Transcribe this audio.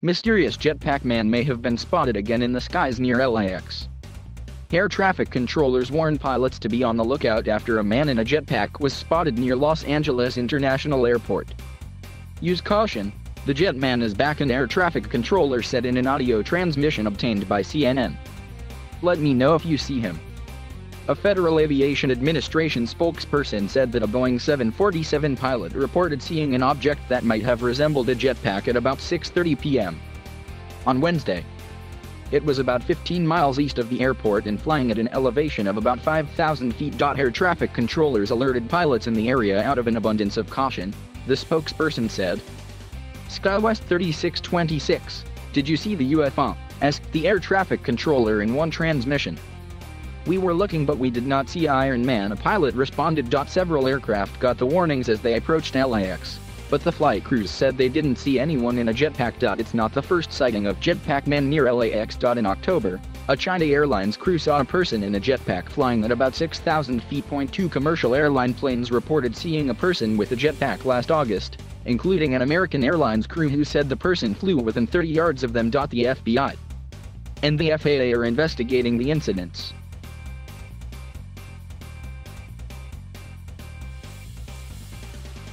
Mysterious jetpack man may have been spotted again in the skies near LAX. Air traffic controllers warned pilots to be on the lookout after a man in a jetpack was spotted near Los Angeles International Airport. Use caution, the jetman is back an air traffic controller said in an audio transmission obtained by CNN. Let me know if you see him. A Federal Aviation Administration spokesperson said that a Boeing 747 pilot reported seeing an object that might have resembled a jetpack at about 6:30 p.m. on Wednesday. It was about 15 miles east of the airport and flying at an elevation of about 5,000 feet. Air traffic controllers alerted pilots in the area out of an abundance of caution, the spokesperson said. SkyWest 3626, did you see the UFO? asked the air traffic controller in one transmission. We were looking but we did not see Iron Man, a pilot responded. Several aircraft got the warnings as they approached LAX but the flight crews said they didn't see anyone in a jetpack. It's not the first sighting of jetpack men near LAX. In October, a China Airlines crew saw a person in a jetpack flying at about 6,000 feet. Two commercial airline planes reported seeing a person with a jetpack last August, including an American Airlines crew who said the person flew within 30 yards of them. The FBI and the FAA are investigating the incidents.